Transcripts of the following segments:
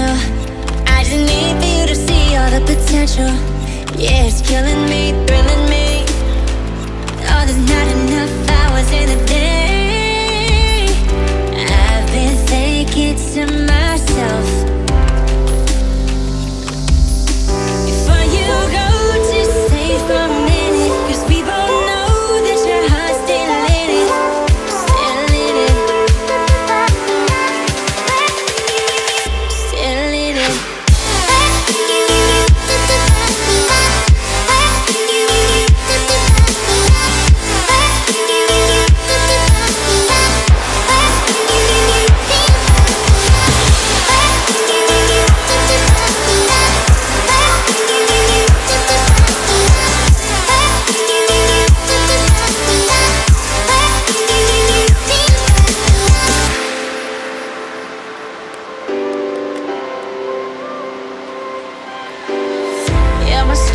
special I just need for you to see all the potential. Yeah, it's killing me, thrilling me. All this night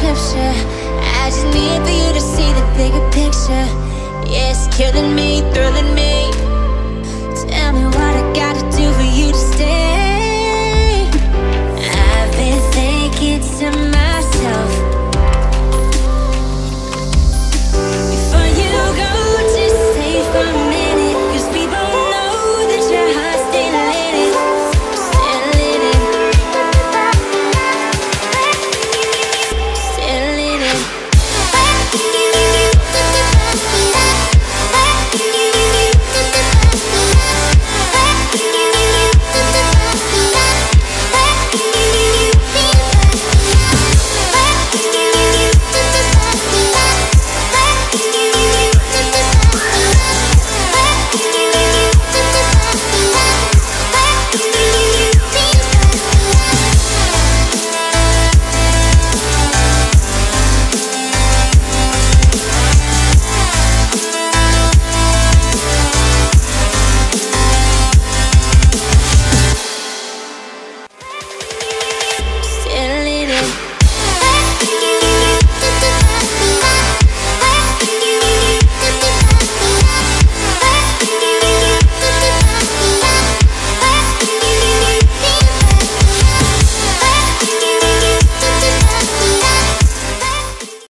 Scripture. I just need for you to see the bigger picture. Yeah, it's killing me, thrilling me.